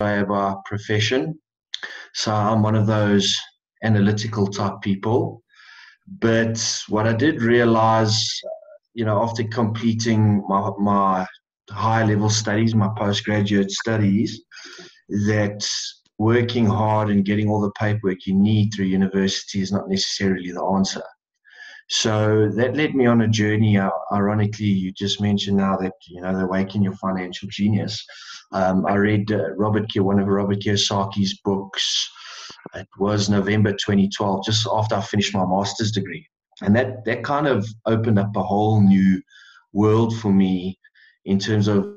by profession. So I'm one of those analytical type people. But what I did realize, you know, after completing my, my high level studies, my postgraduate studies, that working hard and getting all the paperwork you need through university is not necessarily the answer. So that led me on a journey. Uh, ironically, you just mentioned now that you know the awaken your financial genius. Um, I read uh, Robert one of Robert Kiyosaki's books. It was November 2012, just after I finished my master's degree, and that that kind of opened up a whole new world for me in terms of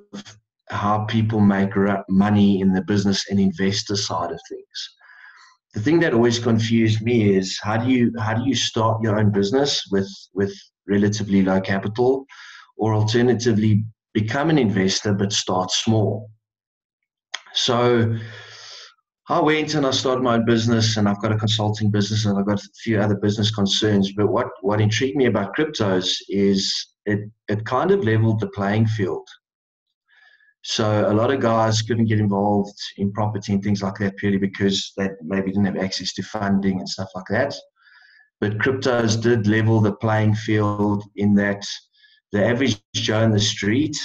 how people make money in the business and investor side of things the thing that always confused me is how do you how do you start your own business with with relatively low capital or alternatively become an investor but start small so I went and I started my own business and I've got a consulting business and I've got a few other business concerns. But what, what intrigued me about cryptos is it, it kind of leveled the playing field. So a lot of guys couldn't get involved in property and things like that purely because they maybe didn't have access to funding and stuff like that. But cryptos did level the playing field in that the average Joe in the street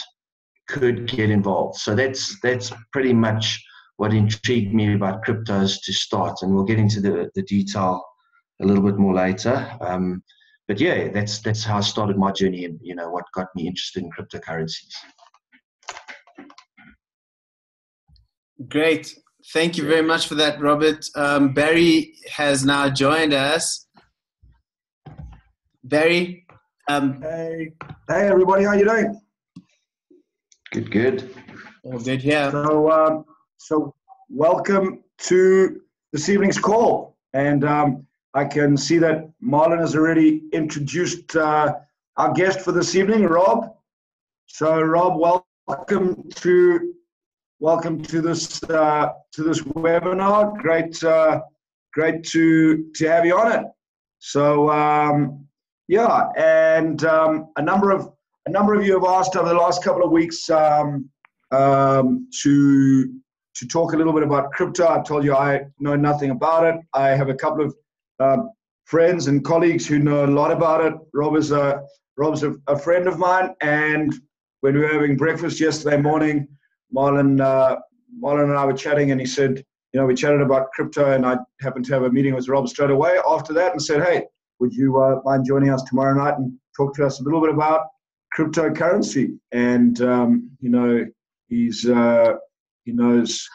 could get involved. So that's that's pretty much what intrigued me about cryptos to start, and we'll get into the, the detail a little bit more later. Um, but yeah, that's that's how I started my journey, and you know what got me interested in cryptocurrencies. Great. Thank you very much for that, Robert. Um, Barry has now joined us. Barry. Um, hey, hey, everybody, how you doing? Good, good. All good, yeah. So, um, so welcome to this evening's call, and um, I can see that Marlon has already introduced uh, our guest for this evening, Rob. So, Rob, welcome to welcome to this uh, to this webinar. Great, uh, great to to have you on it. So um, yeah, and um, a number of a number of you have asked over the last couple of weeks um, um to to talk a little bit about crypto. I told you I know nothing about it. I have a couple of um, friends and colleagues who know a lot about it. Rob is a Rob's a, a friend of mine, and when we were having breakfast yesterday morning, Marlon, uh, Marlon and I were chatting, and he said, you know, we chatted about crypto, and I happened to have a meeting with Rob straight away after that, and said, hey, would you uh, mind joining us tomorrow night and talk to us a little bit about cryptocurrency? And um, you know, he's uh, he knows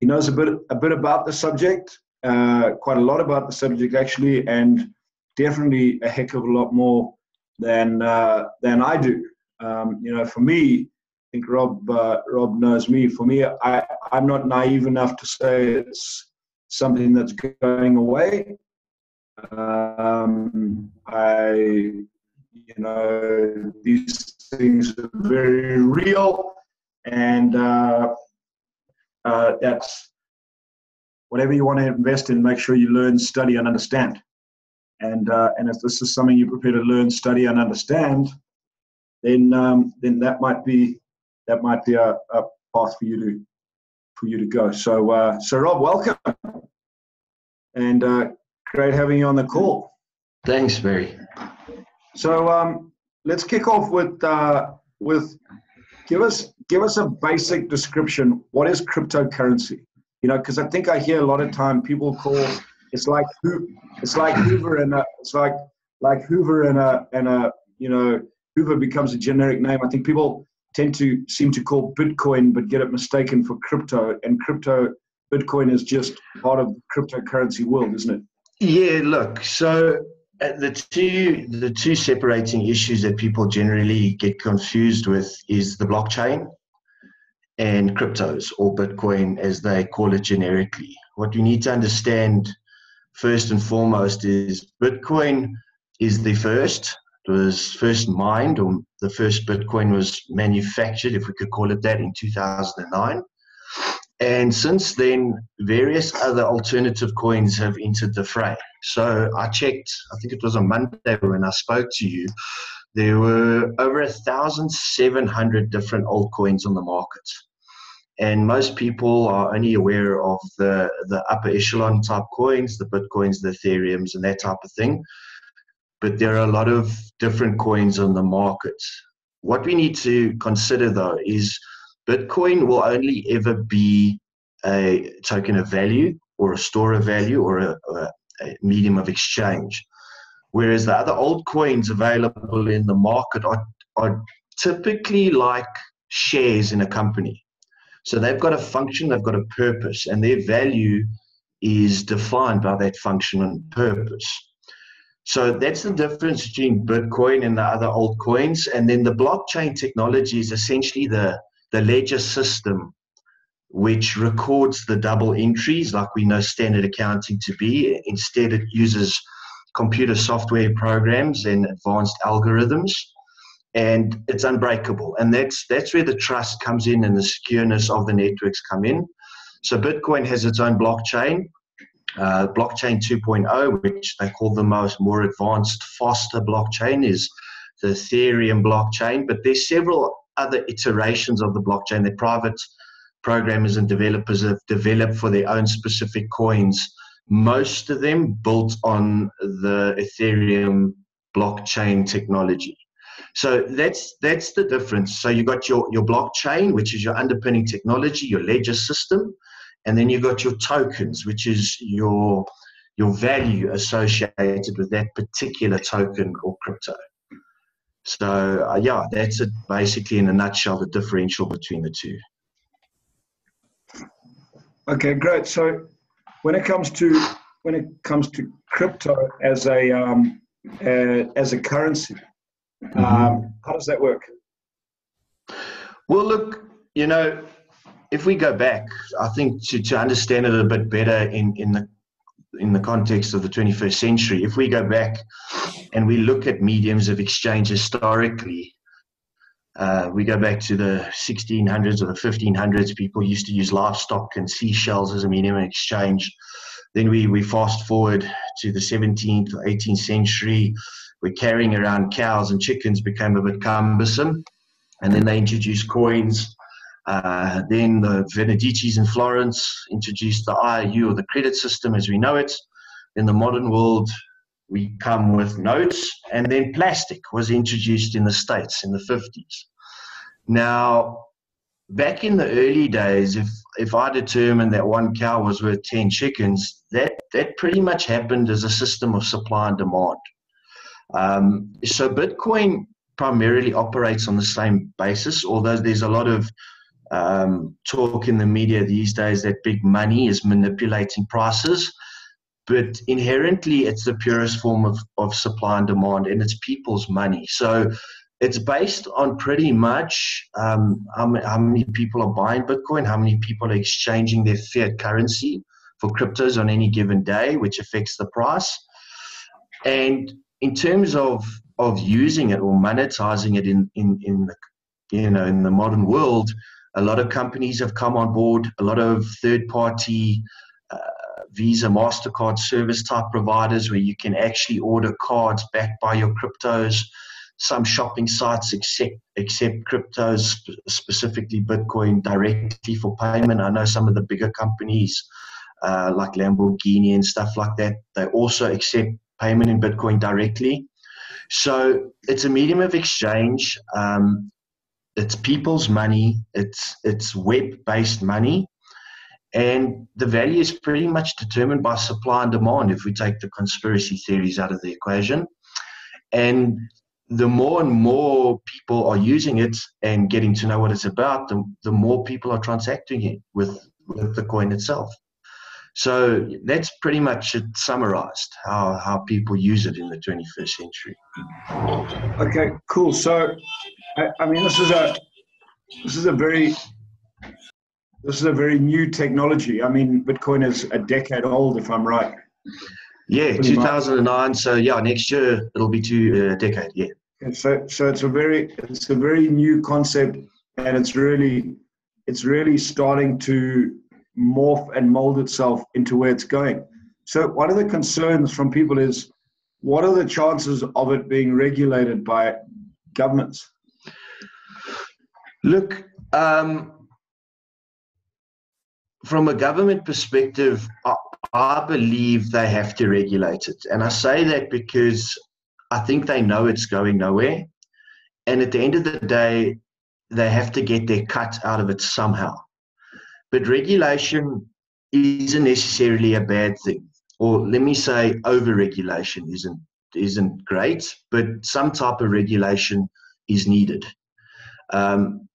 he knows a bit a bit about the subject, uh, quite a lot about the subject actually, and definitely a heck of a lot more than uh, than I do. Um, you know, for me, think Rob uh, Rob knows me. For me, I I'm not naive enough to say it's something that's going away. Um, I you know these things are very real, and uh, uh, that's whatever you want to invest in. Make sure you learn, study, and understand. And uh, and if this is something you're prepared to learn, study, and understand, then um, then that might be that might be a, a path for you to for you to go. So uh, so Rob, welcome, and uh, great having you on the call. Thanks, Barry. So um, let's kick off with uh, with give us give us a basic description. What is cryptocurrency? You know, because I think I hear a lot of time people call it's like it's like Hoover and a, it's like like Hoover and a and a you know Hoover becomes a generic name. I think people tend to seem to call Bitcoin but get it mistaken for crypto. And crypto, Bitcoin is just part of the cryptocurrency world, isn't it? Yeah, look, so uh, the two the two separating issues that people generally get confused with is the blockchain and cryptos or Bitcoin as they call it generically. What you need to understand first and foremost is Bitcoin is the first it was first mined, or the first Bitcoin was manufactured, if we could call it that, in 2009. And since then, various other alternative coins have entered the fray. So I checked, I think it was on Monday when I spoke to you, there were over 1,700 different altcoins on the market. and most people are only aware of the the upper echelon type coins, the bitcoins, the ethereums, and that type of thing. But there are a lot of different coins on the market. What we need to consider though is Bitcoin will only ever be a token of value or a store of value or a, a medium of exchange. Whereas the other altcoins available in the market are, are typically like shares in a company. So they've got a function, they've got a purpose, and their value is defined by that function and purpose. So that's the difference between Bitcoin and the other altcoins. And then the blockchain technology is essentially the, the ledger system which records the double entries like we know standard accounting to be. Instead, it uses computer software programs and advanced algorithms and it's unbreakable and that's that's where the trust comes in and the secureness of the networks come in so bitcoin has its own blockchain uh, blockchain 2.0 which they call the most more advanced faster blockchain is the ethereum blockchain but there's several other iterations of the blockchain. That private programmers and developers have developed for their own specific coins. Most of them built on the ethereum blockchain technology. So that's that's the difference. So you've got your your blockchain, which is your underpinning technology, your ledger system, and then you've got your tokens, which is your your value associated with that particular token or crypto. So uh, yeah, that's it basically in a nutshell the differential between the two. Okay, great. So when it comes to when it comes to crypto as a um, uh, as a currency, Mm-hmm. Um, how does that work? Well, look, you know, if we go back, I think to, to understand it a bit better in, in the in the context of the 21st century, if we go back and we look at mediums of exchange historically, uh, we go back to the 1600s or the 1500s. People used to use livestock and seashells as a medium of exchange. Then we, we fast forward to the 17th or 18th century where carrying around cows and chickens became a bit cumbersome. And then they introduced coins. Uh, then the Medicis in Florence introduced the IOU or the credit system as we know it. In the modern world, we come with notes, and then plastic was introduced in the States in the 50s. Now, back in the early days, if if I determined that one cow was worth 10 chickens, that, that pretty much happened as a system of supply and demand. Um, so Bitcoin primarily operates on the same basis, although there's a lot of um, talk in the media these days that big money is manipulating prices. But inherently, it's the purest form of, of supply and demand, and it's people's money. So it's based on pretty much um, how, how many people are buying Bitcoin, how many people are exchanging their fiat currency for cryptos on any given day, which affects the price. And in terms of of using it or monetizing it in in in the you know in the modern world, a lot of companies have come on board. A lot of third party uh, Visa, Mastercard service type providers where you can actually order cards backed by your cryptos. Some shopping sites accept accept cryptos, specifically Bitcoin, directly for payment. I know some of the bigger companies uh, like Lamborghini and stuff like that. They also accept payment in Bitcoin directly. So it's a medium of exchange. Um, it's people's money. It's it's web-based money, and the value is pretty much determined by supply and demand. If we take the conspiracy theories out of the equation, and the more and more people are using it and getting to know what it's about, the, the more people are transacting it with, with the coin itself. So that's pretty much it summarized how, how people use it in the 21st century. Okay, cool. So, I, I mean, this is a this is a very this is a very new technology. I mean, Bitcoin is a decade old, if I'm right. Yeah, 2009. So yeah, next year it'll be two uh, decade. Yeah. And so, so it's a very it's a very new concept, and it's really it's really starting to morph and mold itself into where it's going. So, one of the concerns from people is what are the chances of it being regulated by governments? Look, um, from a government perspective, I, I believe they have to regulate it. And I say that because I think they know it's going nowhere. And at the end of the day, they have to get their cut out of it somehow. But regulation isn't necessarily a bad thing. Or let me say over-regulation isn't isn't great, but some type of regulation is needed. Um,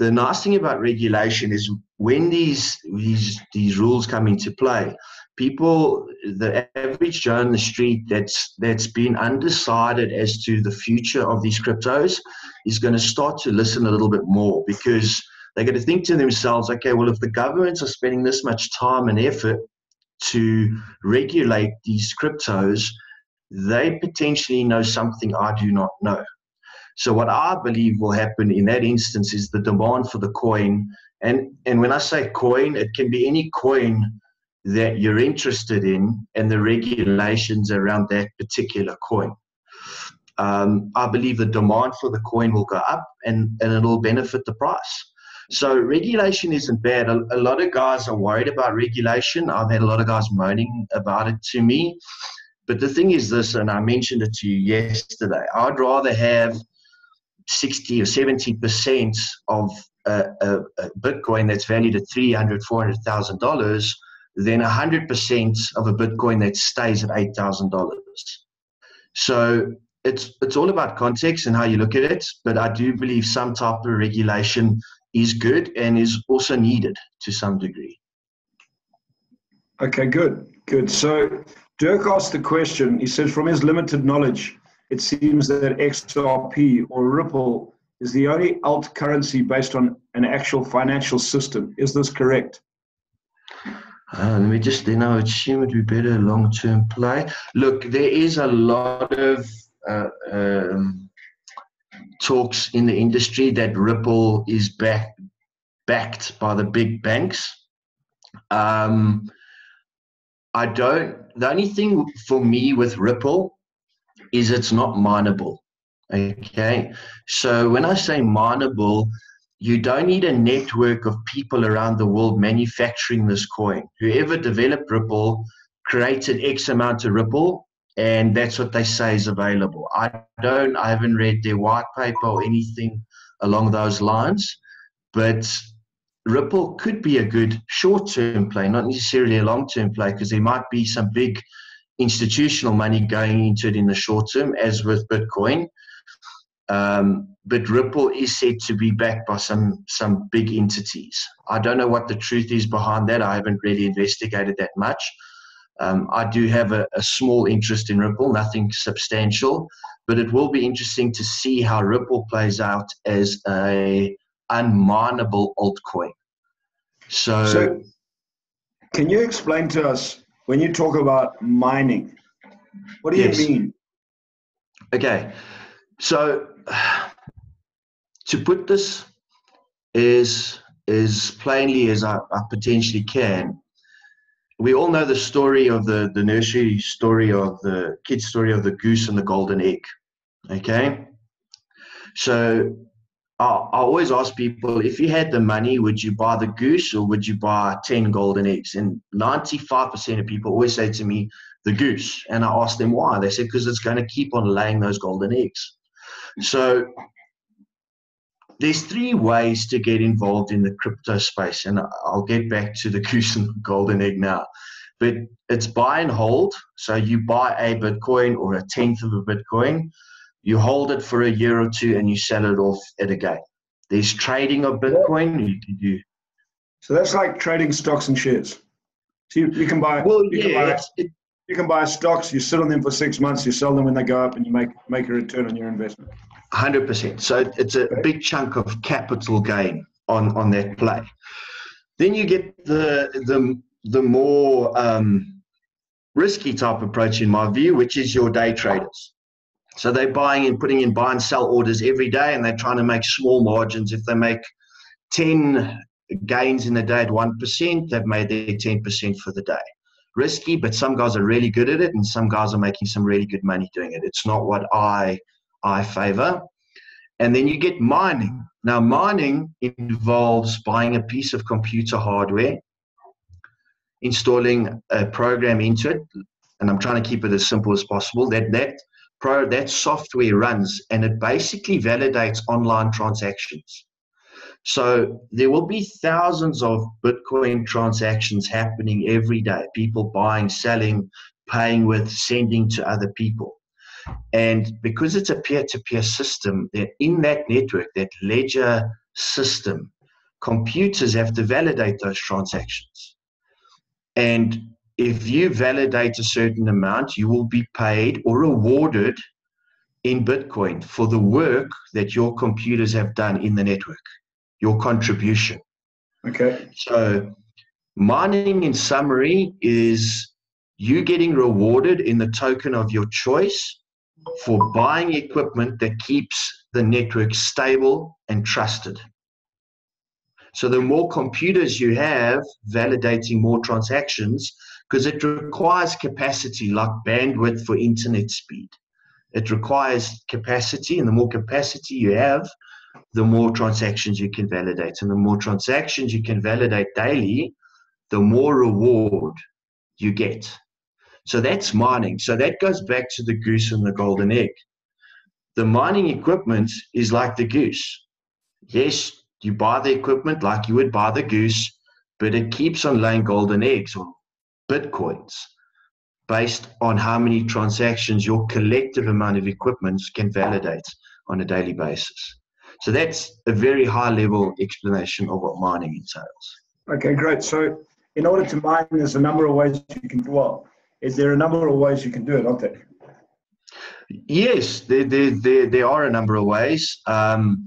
the nice thing about regulation is when these these these rules come into play, people, the average Joe on the street that's that's been undecided as to the future of these cryptos, is going to start to listen a little bit more because they're going to think to themselves, okay, well, if the governments are spending this much time and effort to regulate these cryptos, they potentially know something I do not know. So what I believe will happen in that instance is the demand for the coin, and and when I say coin, it can be any coin that you're interested in, and the regulations around that particular coin. Um, I believe the demand for the coin will go up, and and it'll benefit the price. So regulation isn't bad. A, a lot of guys are worried about regulation. I've had a lot of guys moaning about it to me. But the thing is this, and I mentioned it to you yesterday, I'd rather have 60 or 70 percent of a, a, Bitcoin that's valued at 300, 400,000 dollars than 100 percent of a Bitcoin that stays at 8,000 dollars. So it's it's all about context and how you look at it. But I do believe some type of regulation is good and is also needed to some degree. Okay, good, good. So Dirk asked the question. He says, from his limited knowledge, it seems that XRP or Ripple is the only alt currency based on an actual financial system. Is this correct? Uh, let me just then I would assume it would be better long term play. Look, there is a lot of uh, um, talks in the industry that Ripple is back, backed by the big banks. Um, I don't. The only thing for me with Ripple is it's not mineable. Okay. So when I say mineable, you don't need a network of people around the world manufacturing this coin. Whoever developed Ripple created X amount of Ripple, and that's what they say is available. I don't, I haven't read their white paper or anything along those lines, but Ripple could be a good short term play, not necessarily a long term play, because there might be some big institutional money going into it in the short term, as with Bitcoin. Um, but Ripple is said to be backed by some some big entities. I don't know what the truth is behind that. I haven't really investigated that much. Um, I do have a, a, small interest in Ripple, nothing substantial, but it will be interesting to see how Ripple plays out as a unminable altcoin. So, so can you explain to us when you talk about mining, what do yes. you mean? Okay, so to put this as as plainly as I, I, potentially can, we all know the story of the the nursery story of the kid story of the goose and the golden egg. Okay, so I, always ask people if you had the money, would you buy the goose or would you buy 10 golden eggs? And 95% of people always say to me, the goose. And I ask them why. They said, because it's going to keep on laying those golden eggs. So there's three ways to get involved in the crypto space. And I'll get back to the goose and golden egg now. But it's buy and hold. So you buy a Bitcoin or a tenth of a Bitcoin you hold it for a year or two and you sell it off at a gain. There's trading of Bitcoin you can do. So that's like trading stocks and shares. So you, you can buy. Well, you yeah, can buy, it, you can buy stocks. You sit on them for six months. You sell them when they go up, and you make make a return on your investment. Hundred percent. So it's a big chunk of capital gain on on that play. Then you get the the the more um, risky type approach, in my view, which is your day traders. So they're buying and putting in buy and sell orders every day, and they're trying to make small margins. If they make 10 gains in a day at 1%, they've made their 10% for the day. Risky, but some guys are really good at it, and some guys are making some really good money doing it. It's not what I I favor. And then you get mining. Now, mining involves buying a piece of computer hardware installing a program into it, and I'm trying to keep it as simple as possible. That that pro that software runs and it basically validates online transactions. So there will be thousands of Bitcoin transactions happening every day. People buying, selling, paying with, sending to other people. And because it's a peer to peer system, that in that network, that ledger system, computers have to validate those transactions. And if you validate a certain amount, you will be paid or rewarded in Bitcoin for the work that your computers have done in the network, your contribution. Okay. So, mining in summary is you getting rewarded in the token of your choice for buying equipment that keeps the network stable and trusted. So, the more computers you have validating more transactions, because it requires capacity like bandwidth for internet speed. It requires capacity, and the more capacity you have, the more transactions you can validate. And the more transactions you can validate daily, the more reward you get. So that's mining. So that goes back to the goose and the golden egg. The mining equipment is like the goose. Yes, you buy the equipment like you would buy the goose, but it keeps on laying golden eggs or bitcoins based on how many transactions your collective amount of equipment can validate on a daily basis. So that's a very high level explanation of what mining entails. Okay, great. So in order to mine, there's a number of ways you can, well, is there a number of ways you can do it, aren't there? Yes, there, there, there, there are a number of ways. Um,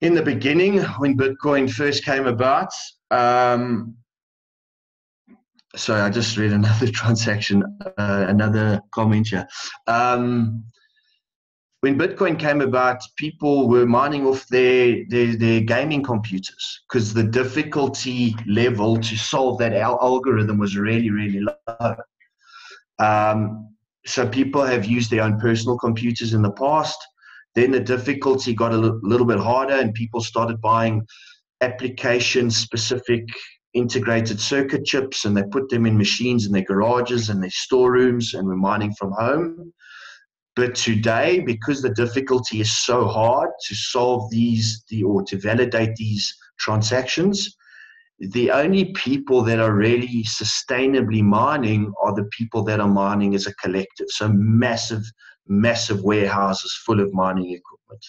in the beginning, when Bitcoin first came about, um, sorry, I just read another transaction, uh, another comment here. Um, when Bitcoin came about, people were mining off their, their, their gaming computers because the difficulty level to solve that al- algorithm was really, really low. Um, so people have used their own personal computers in the past. Then the difficulty got a l- little bit harder, and people started buying application specific integrated circuit chips and they put them in machines in their garages and their storerooms and we're mining from home. But today, because the difficulty is so hard to solve these the, or to validate these transactions, the only people that are really sustainably mining are the people that are mining as a collective. So massive, massive warehouses full of mining equipment.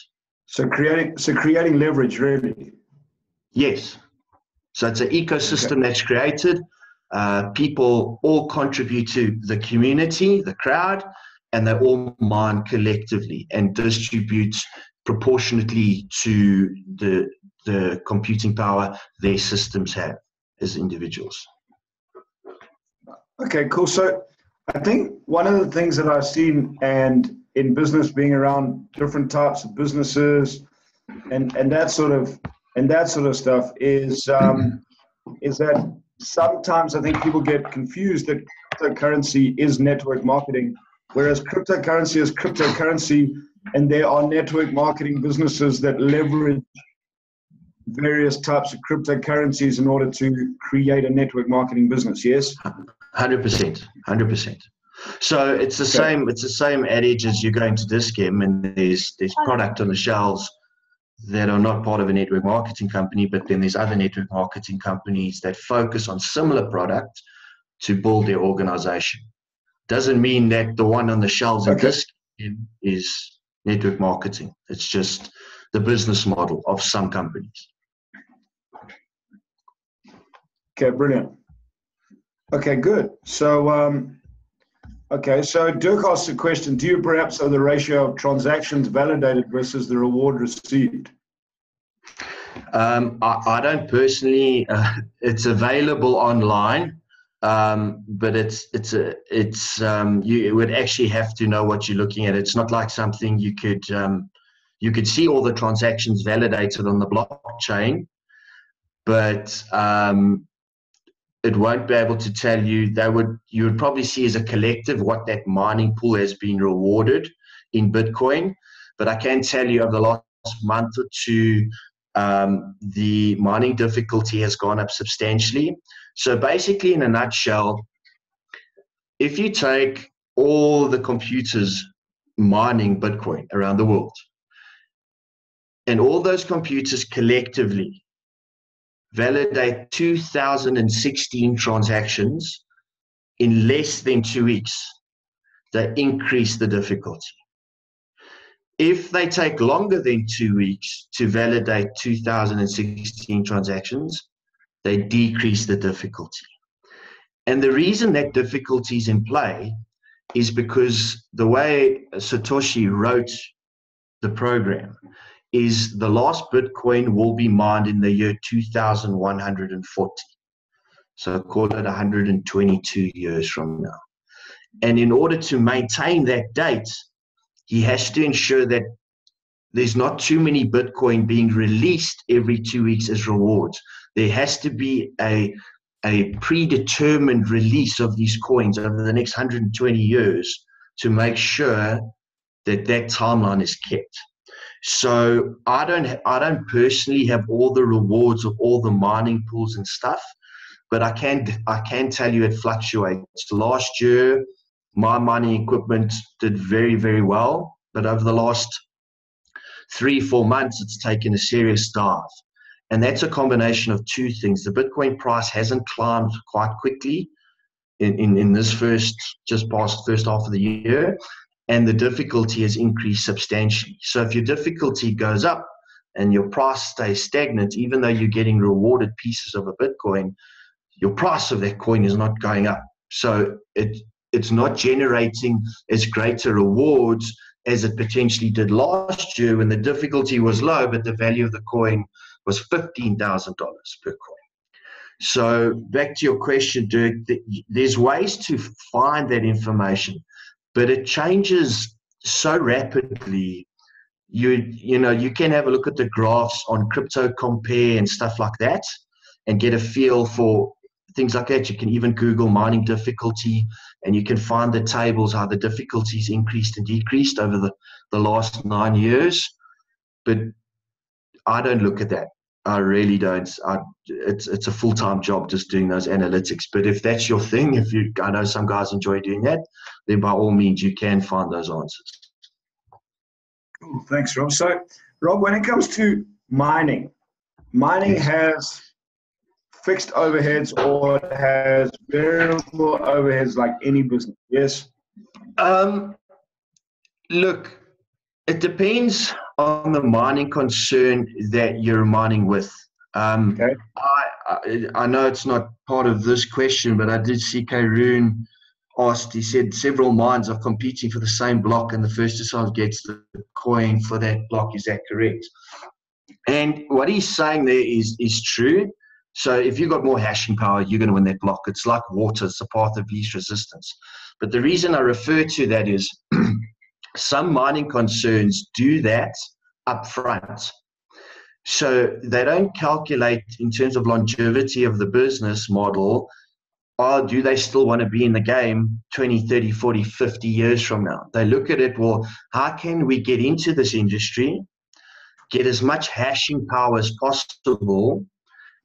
So creating so creating leverage really. Yes, so it's an ecosystem okay. that's created. Uh, people all contribute to the community, the crowd, and they all mine collectively and distribute proportionately to the the computing power their systems have as individuals. Okay, cool. So I think one of the things that I've seen and in business being around different types of businesses and, and that sort of and that sort of stuff is um, is that sometimes I think people get confused that cryptocurrency is network marketing, whereas cryptocurrency is cryptocurrency, and there are network marketing businesses that leverage various types of cryptocurrencies in order to create a network marketing business. Yes, hundred percent, hundred percent. So it's the okay. same. It's the same adage as you go into Dis-Chem and there's there's product on the shelves that are not part of a network marketing company, but then there's other network marketing companies that focus on similar product to build their organization. Doesn't mean that the one on the shelves okay. this is network marketing. It's just the business model of some companies. Okay, brilliant. Okay, good. So, um, okay, so Dirk asked a question: Do you perhaps know the ratio of transactions validated versus the reward received? Um, I, I, don't personally. Uh, it's available online, um, but it's it's a it's um, you would actually have to know what you're looking at. It's not like something you could um, you could see all the transactions validated on the blockchain, but um, it won't be able to tell you. They would you would probably see as a collective what that mining pool has been rewarded in Bitcoin. But I can tell you over the last month or two, um, the mining difficulty has gone up substantially. So basically, in a nutshell, if you take all the computers mining Bitcoin around the world, and all those computers collectively validate 2016 transactions in less than two weeks, they increase the difficulty. If they take longer than two weeks to validate 2016 transactions, they decrease the difficulty. And the reason that difficulty is in play is because the way Satoshi wrote the program is the last Bitcoin will be mined in the year 2140. So call it 122 years from now. And in order to maintain that date, he has to ensure that there's not too many Bitcoin being released every two weeks as rewards. There has to be a, a predetermined release of these coins over the next 120 years to make sure that that timeline is kept. So I don't I don't personally have all the rewards of all the mining pools and stuff, but I can I can tell you it fluctuates. Last year, my mining equipment did very very well, but over the last three four months, it's taken a serious dive, and that's a combination of two things. The Bitcoin price hasn't climbed quite quickly. In, in, in this first just past first half of the year and the difficulty has increased substantially. So if your difficulty goes up and your price stays stagnant, even though you're getting rewarded pieces of a Bitcoin, your price of that coin is not going up. So it it's not generating as greater rewards as it potentially did last year when the difficulty was low, but the value of the coin was fifteen thousand dollars per coin. So back to your question, Dirk, there's ways to find that information but it changes so rapidly. You you know you can have a look at the graphs on CryptoCompare and stuff like that, and get a feel for things like that. You can even Google mining difficulty, and you can find the tables how the difficulties increased and decreased over the, the last nine years. But I don't look at that. I really don't. I, it's it's a full time job just doing those analytics. But if that's your thing, if you, I know some guys enjoy doing that, then by all means you can find those answers. Cool. Thanks, Rob. So, Rob, when it comes to mining, mining has fixed overheads or it has variable overheads like any business. Yes. Um, look, it depends on the mining concern that you're mining with. Um, okay. I, I, I know it's not part of this question, but I did see Karoon asked. He said several mines are competing for the same block, and the first to solve gets the coin for that block. Is that correct? And what he's saying there is is true. So if you've got more hashing power, you're going to win that block. It's like water; it's the path of least resistance. But the reason I refer to that is some mining concerns do that up front. So they don't calculate in terms of longevity of the business model. Or do they still want to be in the game 20, 30, 40, 50 years from now? They look at it, well, how can we get into this industry, get as much hashing power as possible,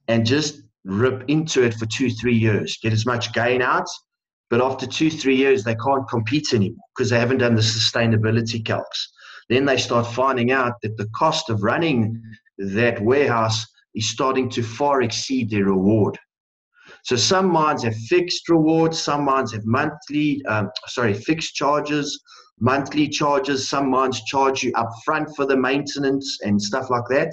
and just rip into it for two, three years, get as much gain out, but after two, three years, they can't compete anymore because they haven't done the sustainability calcs. Then they start finding out that the cost of running that warehouse is starting to far exceed their reward. So some mines have fixed rewards, some mines have monthly, um, sorry, fixed charges, monthly charges. Some mines charge you up front for the maintenance and stuff like that.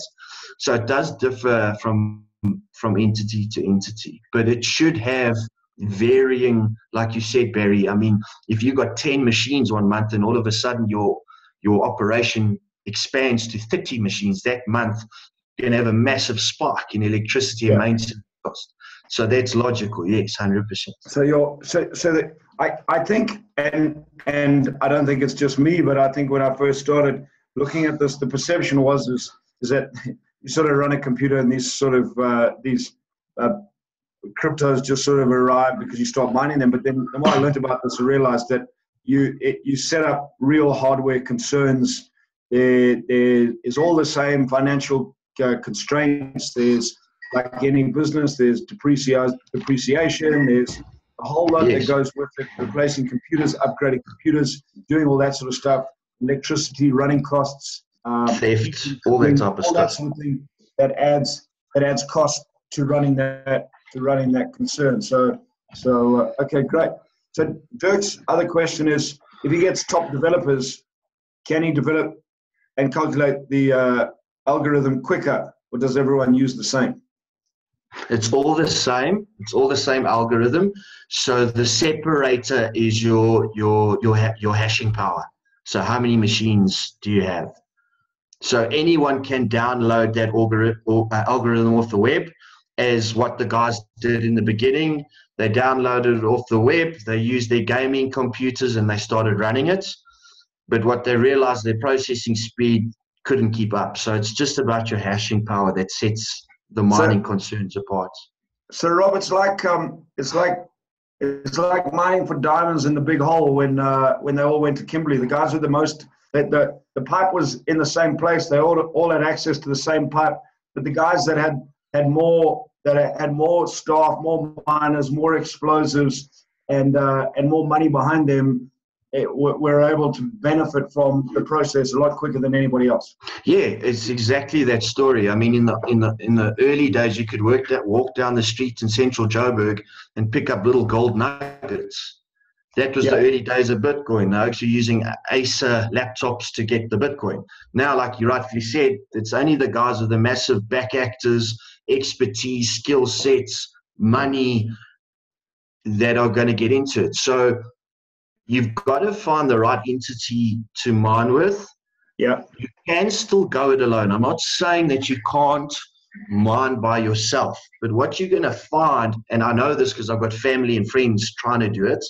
So it does differ from from entity to entity, but it should have varying, like you said, Barry. I mean, if you got 10 machines one month and all of a sudden your your operation expands to 30 machines that month, you're going to have a massive spike in electricity yeah. and maintenance cost. So that's logical, yes, hundred percent. So you're so so that I, I think and and I don't think it's just me, but I think when I first started looking at this, the perception was is is that you sort of run a computer and these sort of uh, these uh, cryptos just sort of arrive because you start mining them. But then the more I learned about this, I realized that you it, you set up real hardware concerns. There, there is all the same financial uh, constraints. There's like any business, there's depreciation, depreciation. There's a whole lot yes. that goes with it. Replacing computers, upgrading computers, doing all that sort of stuff. Electricity, running costs, um, theft, all that type of all stuff. That sort of thing that adds that adds cost to running that to running that concern. So so uh, okay, great. So Dirk's other question is, if he gets top developers, can he develop and calculate the uh, algorithm quicker, or does everyone use the same? It's all the same. It's all the same algorithm. So the separator is your your your your hashing power. So how many machines do you have? So anyone can download that uh, algorithm off the web, as what the guys did in the beginning. They downloaded it off the web. They used their gaming computers and they started running it. But what they realized, their processing speed couldn't keep up. So it's just about your hashing power that sets the mining so, concerns apart. So Rob, it's like um, it's like it's like mining for diamonds in the big hole when uh, when they all went to Kimberley. The guys with the most the, the the pipe was in the same place. They all all had access to the same pipe, but the guys that had had more that had more staff, more miners, more explosives, and uh, and more money behind them it, we're able to benefit from the process a lot quicker than anybody else. Yeah, it's exactly that story. I mean, in the in the in the early days, you could work that walk down the streets in central Joburg and pick up little gold nuggets. That was yeah. the early days of Bitcoin. They're actually using Acer laptops to get the Bitcoin. Now, like you rightfully said, it's only the guys with the massive back actors, expertise, skill sets, money that are going to get into it. So you've got to find the right entity to mine with. Yeah. You can still go it alone. I'm not saying that you can't mine by yourself, but what you're going to find, and I know this because I've got family and friends trying to do it,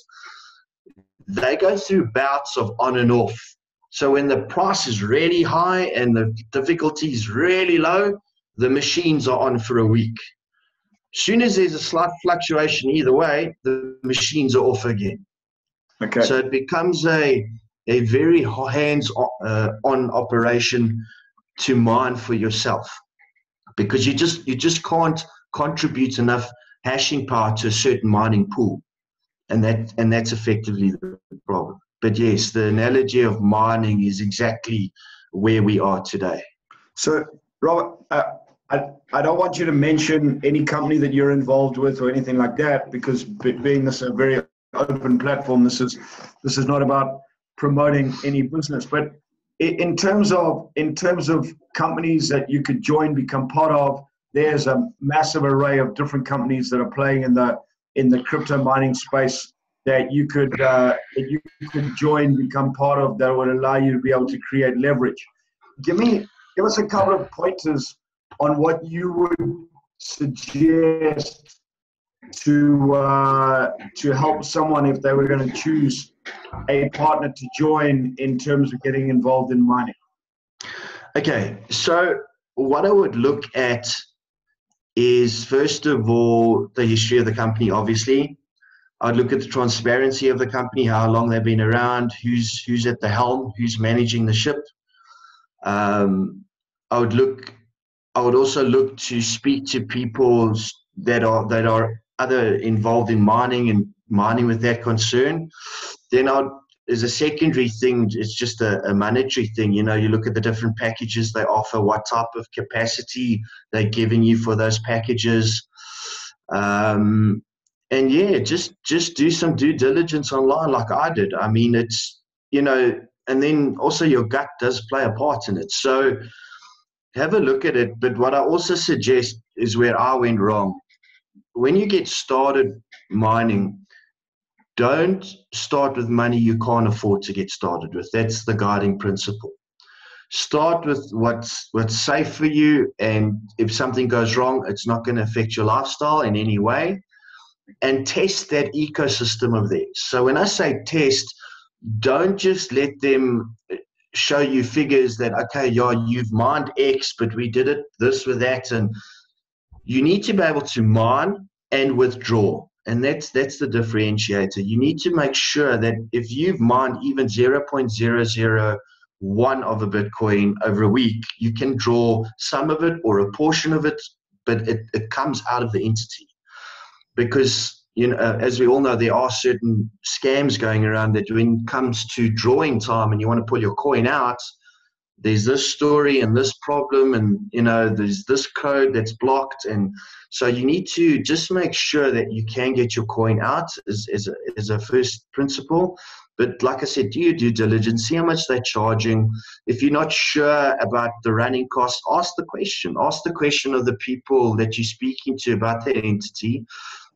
they go through bouts of on and off. So when the price is really high and the difficulty is really low, the machines are on for a week. As soon as there's a slight fluctuation either way, the machines are off again. Okay. So it becomes a a very hands uh, on operation to mine for yourself because you just you just can't contribute enough hashing power to a certain mining pool and that and that's effectively the problem but yes the analogy of mining is exactly where we are today so robert uh, I, I don't want you to mention any company that you're involved with or anything like that because being this a very open platform. This is this is not about promoting any business, but in terms of in terms of companies that you could join, become part of, there's a massive array of different companies that are playing in the in the crypto mining space that you could uh, that you could join, become part of that would allow you to be able to create leverage. Give me give us a couple of pointers on what you would suggest to uh, to help someone if they were going to choose a partner to join in terms of getting involved in mining? Okay, so what I would look at is first of all the history of the company. Obviously, I'd look at the transparency of the company, how long they've been around, who's who's at the helm, who's managing the ship. Um, I would look. I would also look to speak to people that are that are other involved in mining and mining with that concern. Then I'd, as a secondary thing, it's just a, a, monetary thing. You know, you look at the different packages they offer, what type of capacity they're giving you for those packages. Um, and yeah, just just do some due diligence online, like I did. I mean, it's you know, and then also your gut does play a part in it. So have a look at it. But what I also suggest is where I went wrong when you get started mining, don't start with money you can't afford to get started with. That's the guiding principle. Start with what's what's safe for you, and if something goes wrong, it's not going to affect your lifestyle in any way. And test that ecosystem of theirs. So when I say test, don't just let them show you figures that okay, yeah, you've mined X, but we did it this with that, and you need to be able to mine and withdraw. And that's that's the differentiator. You need to make sure that if you've mined even 0.001 of a Bitcoin over a week. You can draw some of it or a portion of it, but it, it comes out of the entity. Because, you know, uh, as we all know, there are certain scams going around that when it comes to drawing time and you want to pull your coin out, there's this story and this problem and you know there's this code that's blocked and so you need to just make sure that you can get your coin out as, as, a, as a first principle but like I said, do your due diligence, see how much they're charging. If you're not sure about the running costs, ask the question. Ask the question of the people that you're speaking to about their entity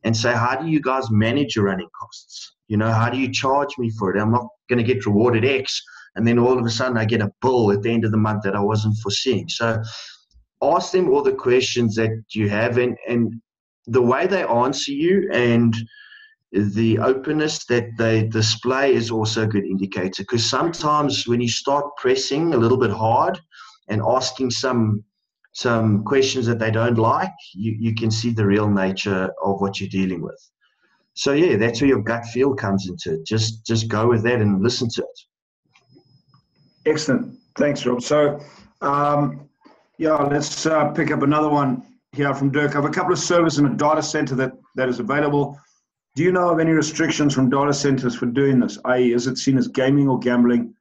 and say, how do you guys manage your running costs? You know, how do you charge me for it? I'm not going to get rewarded X. And then all of a sudden I get a bill at the end of the month that I wasn't foreseeing. So ask them all the questions that you have and, and the way they answer you and – the openness that they display is also a good indicator because sometimes when you start pressing a little bit hard and asking some some questions that they don't like you, you can see the real nature of what you're dealing with so yeah that's where your gut feel comes into it just just go with that and listen to it excellent thanks rob so um, yeah let's uh, pick up another one here from dirk i have a couple of servers in a data center that that is available do you know of any restrictions from data centers for doing this? I.e., is it seen as gaming or gambling?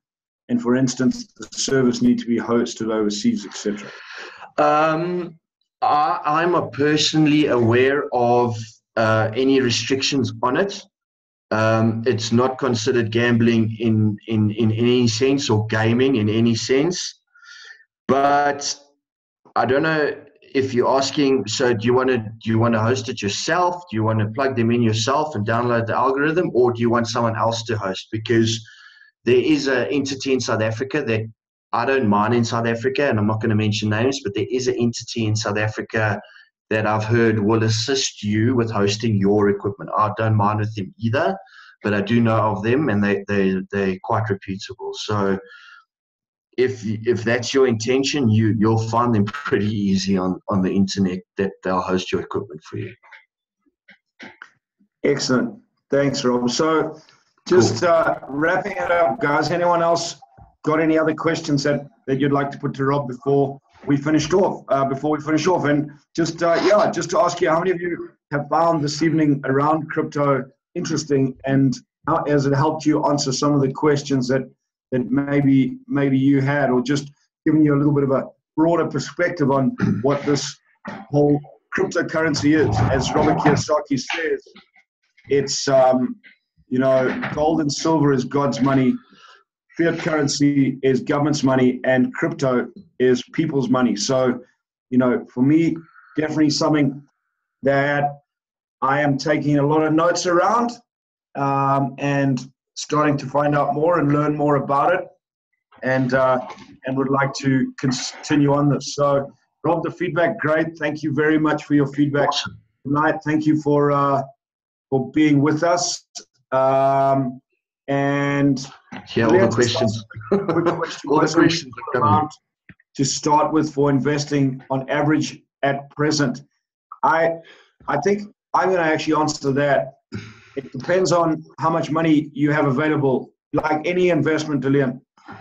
And for instance, the service need to be hosted overseas, etc. Um, I, am personally aware of uh, any restrictions on it. Um, it's not considered gambling in, in, in any sense or gaming in any sense. But I don't know if you're asking, so do you want to do you want to host it yourself? Do you want to plug them in yourself and download the algorithm, or do you want someone else to host? Because there is an entity in South Africa that I don't mind in South Africa, and I'm not going to mention names, but there is an entity in South Africa that I've heard will assist you with hosting your equipment. I don't mind with them either, but I do know of them, and they they they're quite reputable. So if if that's your intention, you you'll find them pretty easy on on the internet that they'll host your equipment for you. Excellent, thanks, Rob. So, just cool. uh, wrapping it up, guys. Anyone else got any other questions that that you'd like to put to Rob before we finished off? Uh, before we finish off, and just uh, yeah, just to ask you, how many of you have found this evening around crypto interesting, and how has it helped you answer some of the questions that that maybe maybe you had, or just giving you a little bit of a broader perspective on what this whole cryptocurrency is. As Robert Kiyosaki says, it's um, you know gold and silver is God's money, fiat currency is government's money, and crypto is people's money. So, you know, for me, definitely something that I am taking a lot of notes around, um, and starting to find out more and learn more about it, and uh, and would like to continue on this. So, Rob, the feedback great. Thank you very much for your feedback tonight. Thank you for uh, for being with us. Um, and yeah, all the questions. question all the questions to start with for investing on average at present. I I think I'm going to actually answer that it depends on how much money you have available. Like any investment, Dillian,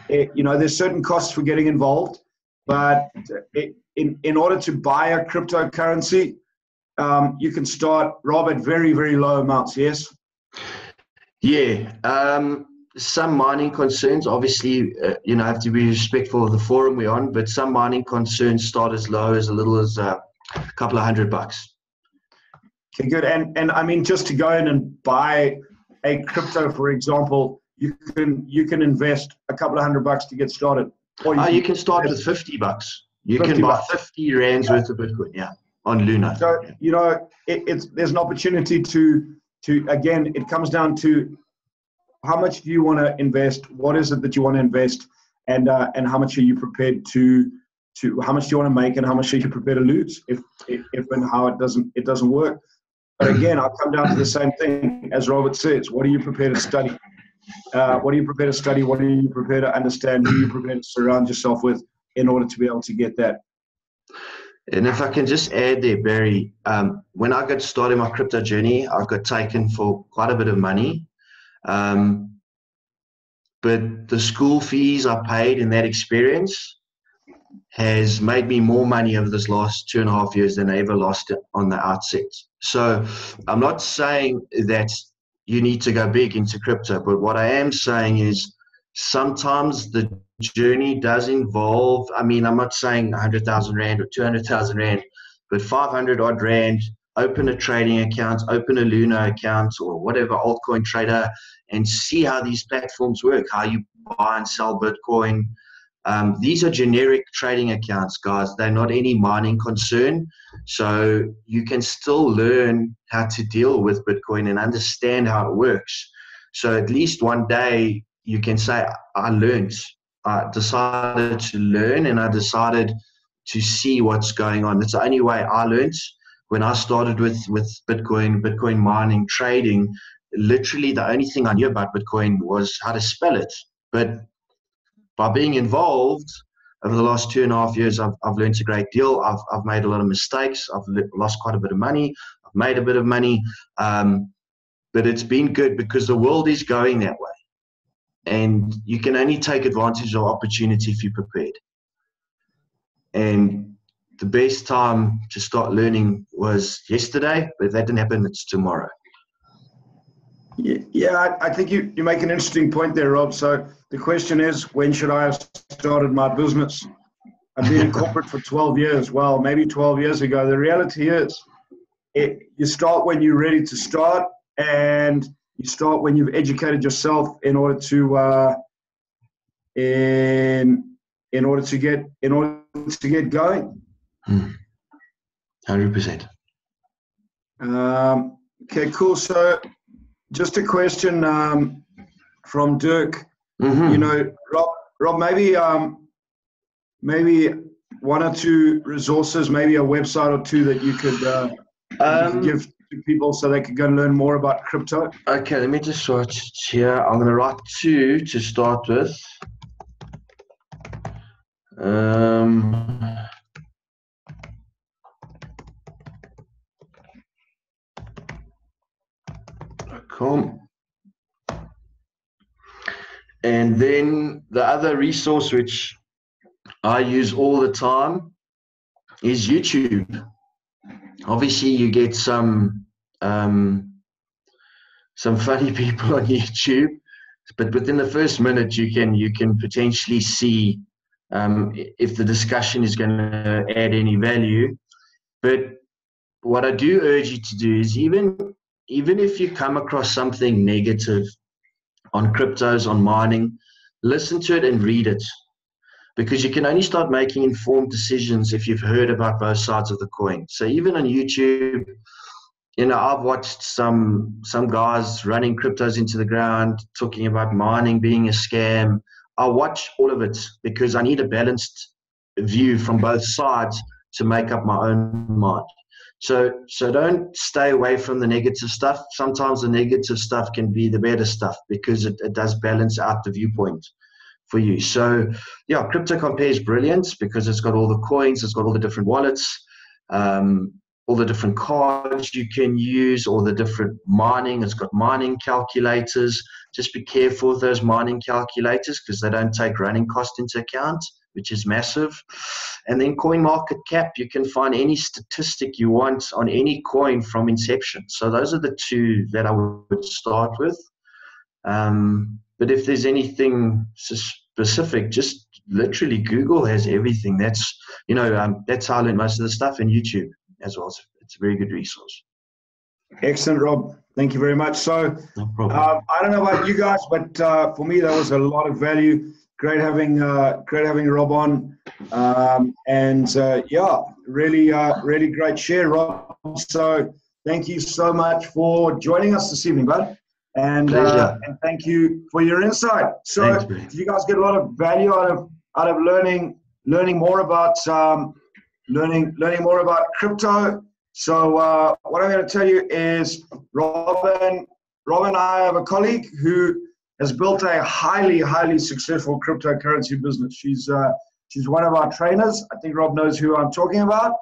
it, you know, there's certain costs for getting involved, but it, in, in order to buy a cryptocurrency, um, you can start, Rob, at very, very low amounts, yes? Yeah. Um, some mining concerns, obviously, uh, you know, have to be respectful of the forum we're on, but some mining concerns start as low as a little as uh, a couple of hundred bucks. Okay, good. And and I mean, just to go in and buy a crypto, for example, you can you can invest a couple of hundred bucks to get started. Or you, uh, can, you can start with fifty bucks. You 50 can buy bucks. fifty rands yeah. worth of Bitcoin, yeah, on Luno. So you know, it, it's there's an opportunity to to again, it comes down to how much do you want to invest? What is it that you want to invest? And uh, and how much are you prepared to to how much do you want to make and how much are you prepared to lose if if, and how it doesn't it doesn't work but again, I'll come down to the same thing as Robert says. What are you prepared to study? Uh, what are you prepared to study? What are you prepared to understand? Who are you prepared to surround yourself with in order to be able to get that? And if I can just add there, Barry, um, when I got started my crypto journey, I got taken for quite a bit of money. Um, but the school fees I paid in that experience has made me more money over this last two and a half years than I ever lost on the outset. So I'm not saying that you need to go big into crypto, but what I am saying is sometimes the journey does involve, I mean, I'm not saying 100,000 Rand or 200,000 Rand, but 500 odd Rand, open a trading account, open a Luno account or whatever altcoin trader and see how these platforms work, how you buy and sell Bitcoin, um, these are generic trading accounts, guys. They're not any mining concern. So you can still learn how to deal with Bitcoin and understand how it works. So at least one day you can say, I learned. I decided to learn and I decided to see what's going on. That's the only way I learned. When I started with, with Bitcoin, Bitcoin mining, trading, literally the only thing I knew about Bitcoin was how to spell it. But by being involved over the last two and a half years, I've, I've learned a great deal. I've, I've made a lot of mistakes. I've lost quite a bit of money. I've made a bit of money. Um, but it's been good because the world is going that way. And you can only take advantage of opportunity if you're prepared. And the best time to start learning was yesterday, but if that didn't happen, it's tomorrow. Yeah, I, I think you, you make an interesting point there, Rob. So the question is, when should I have started my business? I've been in corporate for 12 years. Well, maybe 12 years ago. The reality is, it, you start when you're ready to start, and you start when you've educated yourself in order to uh, in in order to get in order to get going. Hundred percent. Um, okay, cool. So just a question um, from Dirk. Mm-hmm. You know, Rob, Rob, maybe um, maybe one or two resources, maybe a website or two that you could, uh, um, you could give to people so they could go and learn more about crypto. Okay, let me just write here. I'm going to write two to start with. Um, com. And then the other resource which I use all the time is YouTube. Obviously, you get some um, some funny people on YouTube, but within the first minute, you can you can potentially see um, if the discussion is going to add any value. But what I do urge you to do is even even if you come across something negative on cryptos, on mining, listen to it and read it. Because you can only start making informed decisions if you've heard about both sides of the coin. So even on YouTube, you know, I've watched some some guys running cryptos into the ground, talking about mining being a scam. I watch all of it because I need a balanced view from both sides to make up my own mind. So so don't stay away from the negative stuff. Sometimes the negative stuff can be the better stuff because it, it does balance out the viewpoint for you. So yeah, CryptoCompare is brilliant because it's got all the coins, it's got all the different wallets, um, all the different cards you can use, all the different mining. It's got mining calculators. Just be careful with those mining calculators because they don't take running cost into account which is massive. And then coin market cap, you can find any statistic you want on any coin from inception. So those are the two that I would start with. Um, but if there's anything specific, just literally Google has everything. That's you know um, that's how I learned most of the stuff, in YouTube as well. It's, it's a very good resource. Excellent, Rob. Thank you very much. So, no um, I don't know about you guys, but uh, for me, that was a lot of value great having uh, great having Rob on, um, and uh, yeah, really uh, really great share, Rob. So thank you so much for joining us this evening, bud, and uh, and thank you for your insight. So Thanks, you guys get a lot of value out of out of learning learning more about um, learning learning more about crypto. So uh, what I'm going to tell you is, Robin, Robin and I have a colleague who has built a highly, highly successful cryptocurrency business. She's uh, she's one of our trainers. I think Rob knows who I'm talking about.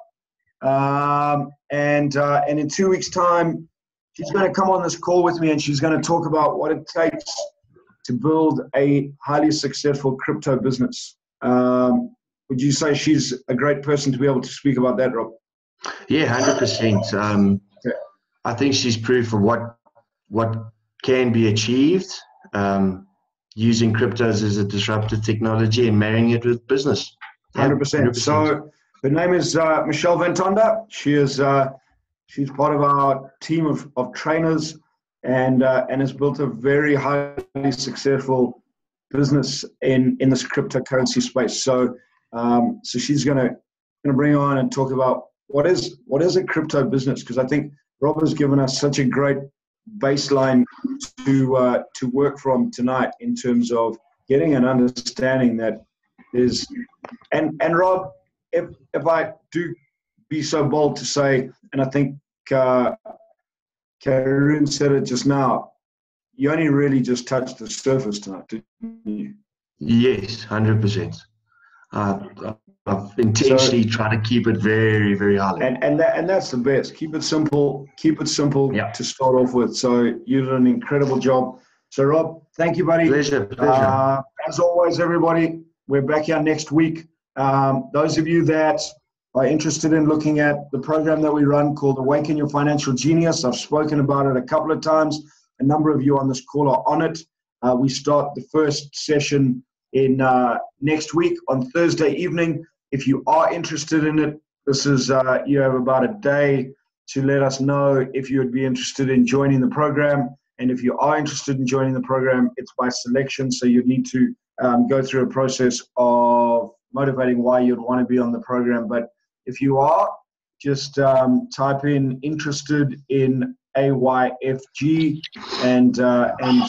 Um, and uh, and in two weeks' time, she's going to come on this call with me, and she's going to talk about what it takes to build a highly successful crypto business. Um, would you say she's a great person to be able to speak about that, Rob? Yeah, hundred um, percent. I think she's proof of what what can be achieved um, using cryptos as a disruptive technology and marrying it with business. Hundred percent. So her name is uh, Michelle Ventonda. She is uh, she's part of our team of, of trainers and uh, and has built a very highly successful business in in this cryptocurrency space. So um, so she's going to going to bring on and talk about what is what is a crypto business because I think Rob has given us such a great baseline to uh, to work from tonight in terms of getting an understanding that is and and Rob, if if I do be so bold to say, and I think uh, Karun said it just now, you only really just touched the surface tonight, didn't you? Yes, hundred percent. Uh, I've intentionally so, tried to keep it very, very high. And and that and that's the best. Keep it simple. Keep it simple to start off with. So you did an incredible job. So Rob, thank you, buddy. Pleasure, pleasure. Uh, as always, everybody, we're back here next week. Um, those of you that are interested in looking at the program that we run called Awaken Your Financial Genius, I've spoken about it a couple of times. A number of you on this call are on it. Uh, we start the first session in uh, next week on Thursday evening. If you are interested in it, this is uh, you have about a day to let us know if you would be interested in joining the program. And if you are interested in joining the program, it's by selection. So you need to um, go through a process of motivating why you'd want to be on the program. But if you are, just um, type in interested in AYFG, and uh, and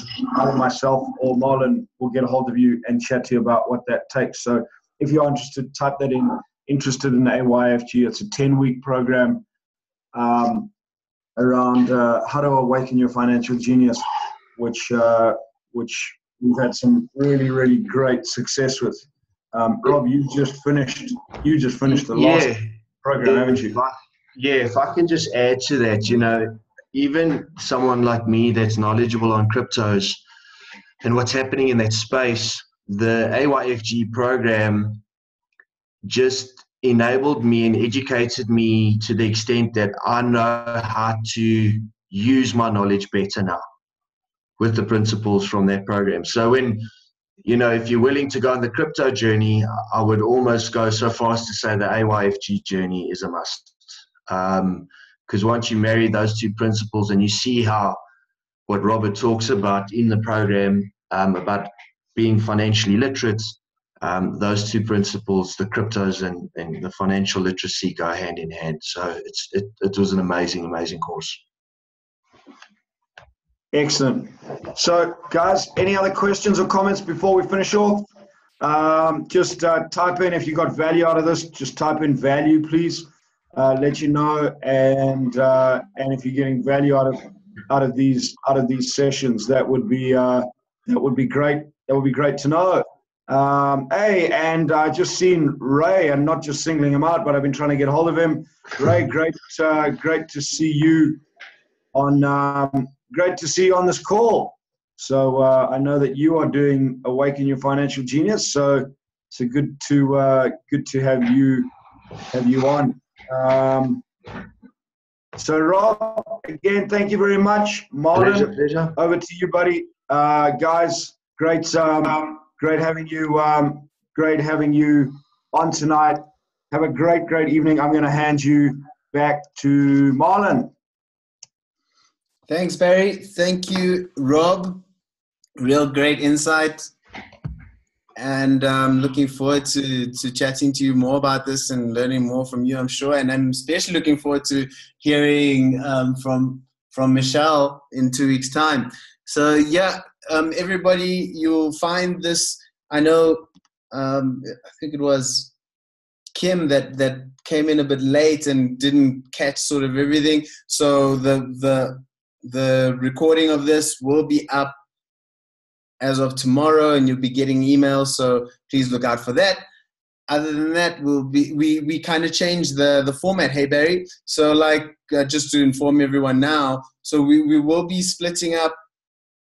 myself or Marlon will get a hold of you and chat to you about what that takes. So if you're interested, type that in. Interested in AYFG? It's a 10 week program um, around uh, how to awaken your financial genius, which uh, which we've had some really really great success with. Um, Rob, you just finished. You just finished the last yeah. program, haven't you? Yeah, if I can just add to that, you know, even someone like me that's knowledgeable on cryptos and what's happening in that space, the AYFG program just enabled me and educated me to the extent that I know how to use my knowledge better now with the principles from that program. So when you know, if you're willing to go on the crypto journey, I would almost go so far as to say the AYFG journey is a must. Um, because once you marry those two principles and you see how what Robert talks about in the program um, about being financially literate, um, those two principles, the cryptos and, and the financial literacy, go hand in hand. So it's it, it was an amazing, amazing course. Excellent. So, guys, any other questions or comments before we finish off? Um, just uh, type in if you got value out of this. Just type in value, please. Uh, let you know, and uh, and if you're getting value out of out of these out of these sessions, that would be uh, that would be great. That would be great to know. Um, hey, and I just seen Ray, and not just singling him out, but I've been trying to get hold of him. Ray, great, uh, great to see you on. Um, great to see you on this call. So uh, I know that you are doing Awaken Your Financial Genius. So it's a good to uh, good to have you have you on. Um, so Rob, again, thank you very much. Marlon, pleasure, pleasure. over to you, buddy. Uh, guys, great. Um, Great having you. Um, great having you on tonight. Have a great, great evening. I'm going to hand you back to Marlon. Thanks, Barry. Thank you, Rob. Real great insight. And I'm um, looking forward to, to chatting to you more about this and learning more from you, I'm sure. And I'm especially looking forward to hearing um, from, from Michelle in two weeks' time. So, yeah, um, everybody, you'll find this. I know, um, I think it was Kim that that came in a bit late and didn't catch sort of everything. So the the the recording of this will be up as of tomorrow, and you'll be getting emails. So please look out for that. Other than that, we'll be we we kind of changed the the format. Hey Barry, so like uh, just to inform everyone now, so we we will be splitting up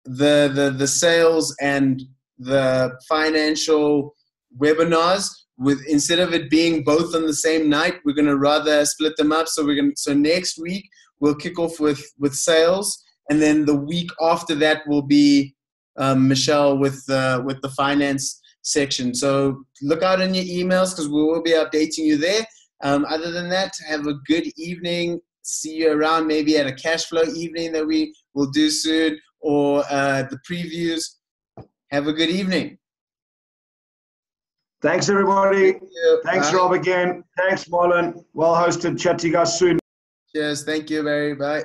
the the the sales and the financial webinars with instead of it being both on the same night we're going to rather split them up. So we're going so next week we'll kick off with with sales and then the week after that will be um, michelle with uh, with the finance section. So look out in your emails because we will be updating you there. Um, other than that have a good evening. See you around maybe at a cash flow evening that we will do soon or uh, the previews have a good evening Thanks, everybody. Thank. Thanks, Bye. Rob, again. Thanks, Marlon. Well hosted. Chat to you guys soon. cheers thank you very bye